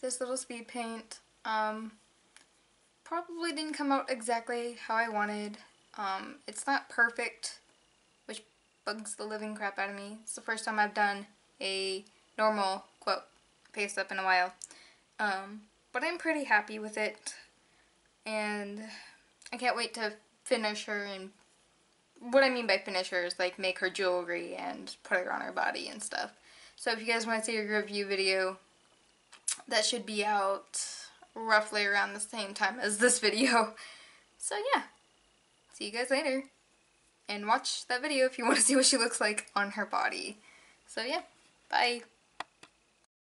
this little speed paint. Um, probably didn't come out exactly how I wanted. Um, it's not perfect, which bugs the living crap out of me. It's the first time I've done a normal, quote, face up in a while. Um, but I'm pretty happy with it. And I can't wait to finish her and what I mean by finish her is like make her jewelry and put her on her body and stuff. So if you guys want to see a review video, that should be out roughly around the same time as this video. So yeah, see you guys later. And watch that video if you want to see what she looks like on her body. So yeah, bye.